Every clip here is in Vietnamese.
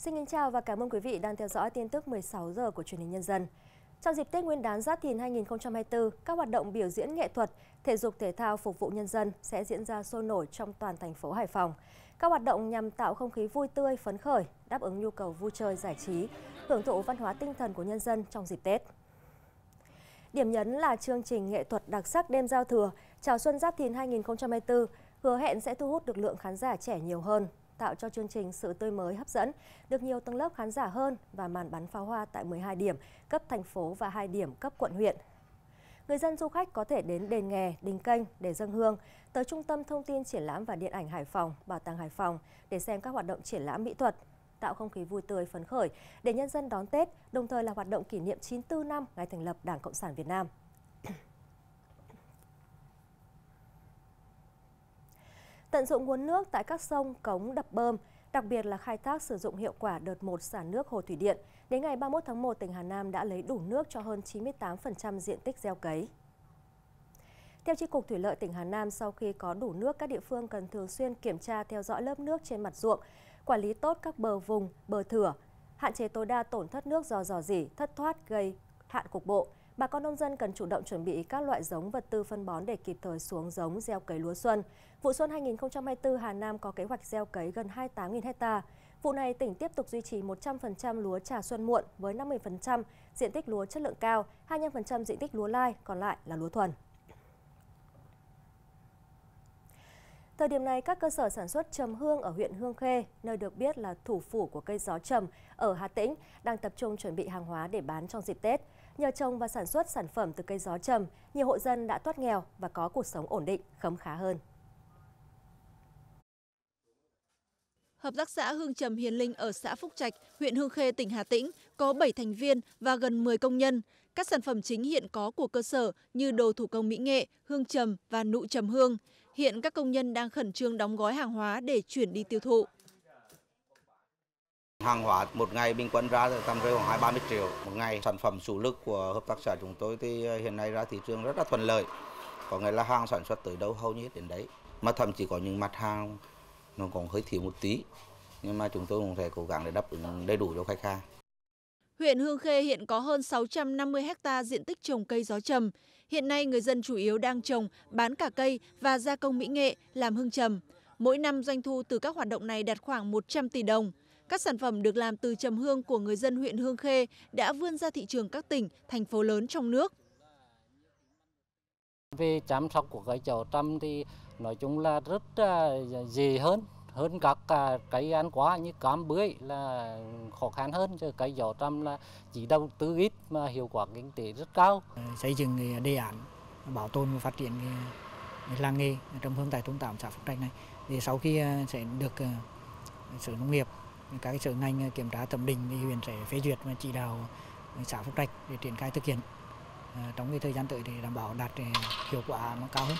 Xin kính chào và cảm ơn quý vị đang theo dõi tin tức 16 giờ của truyền hình nhân dân. Trong dịp Tết Nguyên đán Giáp Thìn 2024, các hoạt động biểu diễn nghệ thuật, thể dục thể thao phục vụ nhân dân sẽ diễn ra sôi nổi trong toàn thành phố Hải Phòng. Các hoạt động nhằm tạo không khí vui tươi, phấn khởi, đáp ứng nhu cầu vui chơi giải trí, hưởng thụ văn hóa tinh thần của nhân dân trong dịp Tết. Điểm nhấn là chương trình nghệ thuật đặc sắc đêm giao thừa chào xuân Giáp Thìn 2024 hứa hẹn sẽ thu hút được lượng khán giả trẻ nhiều hơn, tạo cho chương trình sự tươi mới hấp dẫn, được nhiều tầng lớp khán giả hơn và màn bắn pháo hoa tại 12 điểm cấp thành phố và 2 điểm cấp quận huyện. Người dân du khách có thể đến đền nghè, đình kênh để dâng hương, tới Trung tâm Thông tin Triển lãm và Điện ảnh Hải Phòng, Bảo tàng Hải Phòng để xem các hoạt động triển lãm mỹ thuật, tạo không khí vui tươi phấn khởi để nhân dân đón Tết, đồng thời là hoạt động kỷ niệm 94 năm ngày thành lập Đảng Cộng sản Việt Nam. Tận dụng nguồn nước tại các sông, cống, đập bơm, đặc biệt là khai thác sử dụng hiệu quả đợt 1 xả nước hồ thủy điện. Đến ngày 31 tháng 1, tỉnh Hà Nam đã lấy đủ nước cho hơn 98% diện tích gieo cấy. Theo Chi cục Thủy lợi tỉnh Hà Nam, sau khi có đủ nước, các địa phương cần thường xuyên kiểm tra theo dõi lớp nước trên mặt ruộng, quản lý tốt các bờ vùng, bờ thửa, hạn chế tối đa tổn thất nước do dò dỉ, thất thoát gây hạn cục bộ. Bà con nông dân cần chủ động chuẩn bị các loại giống vật tư phân bón để kịp thời xuống giống gieo cấy lúa xuân. Vụ xuân 2024, Hà Nam có kế hoạch gieo cấy gần 28.000 hecta. Vụ này tỉnh tiếp tục duy trì 100% lúa trà xuân muộn với 50% diện tích lúa chất lượng cao, 25% diện tích lúa lai, còn lại là lúa thuần. Thời điểm này, các cơ sở sản xuất trầm hương ở huyện Hương Khê, nơi được biết là thủ phủ của cây gió trầm ở Hà Tĩnh, đang tập trung chuẩn bị hàng hóa để bán trong dịp Tết. Nhờ trồng và sản xuất sản phẩm từ cây gió trầm, nhiều hộ dân đã thoát nghèo và có cuộc sống ổn định, khấm khá hơn. Hợp tác xã Hương Trầm Hiền Linh ở xã Phúc Trạch, huyện Hương Khê, tỉnh Hà Tĩnh có 7 thành viên và gần 10 công nhân. Các sản phẩm chính hiện có của cơ sở như đồ thủ công mỹ nghệ, hương trầm và nụ trầm hương. Hiện các công nhân đang khẩn trương đóng gói hàng hóa để chuyển đi tiêu thụ. Hàng hóa một ngày bình quân ra tầm rơi khoảng hai ba mươi triệu một ngày. Sản phẩm chủ lực của hợp tác xã chúng tôi thì ờ, hiện nay ra thị trường rất là thuận lợi. Có nghĩa là hàng sản xuất tới đâu hầu như đến đấy. Mà thậm chí có những mặt hàng nó còn hơi thiếu một tí. Nhưng mà chúng tôi cũng sẽ cố gắng để đáp ứng đầy đủ cho khách hàng. Huyện Hương Khê hiện có hơn 650 ha diện tích trồng cây gió trầm. Hiện nay người dân chủ yếu đang trồng, bán cả cây và gia công mỹ nghệ, làm hương trầm. Mỗi năm doanh thu từ các hoạt động này đạt khoảng 100 tỷ đồng. Các sản phẩm được làm từ trầm hương của người dân huyện Hương Khê đã vươn ra thị trường các tỉnh, thành phố lớn trong nước. Về chăm sóc của cây chầu trăm thì nói chung là rất dễ hơn hơn các cây ăn quả như cam bưởi là khó khăn hơn chứ cây giỏ trăm là chỉ đầu tư ít mà hiệu quả kinh tế rất cao. Xây dựng đề án bảo tồn và phát triển làng nghề trồng hương tại thôn tạm xã Phúc Trạch này thì sau khi sẽ được sở nông nghiệp các sở ngành ờ, kiểm tra thẩm định thì huyện sẽ phê duyệt và chỉ đạo xã Phúc Trạch để triển khai thực hiện ờ, trong cái thời gian tới để đảm bảo đạt ờ, hiệu quả nó cao hơn.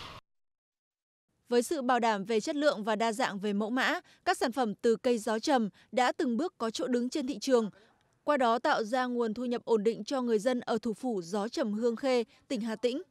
Với sự bảo đảm về chất lượng và đa dạng về mẫu mã, các sản phẩm từ cây gió trầm đã từng bước có chỗ đứng trên thị trường, qua đó tạo ra nguồn thu nhập ổn định cho người dân ở thủ phủ gió trầm Hương Khê, tỉnh Hà Tĩnh.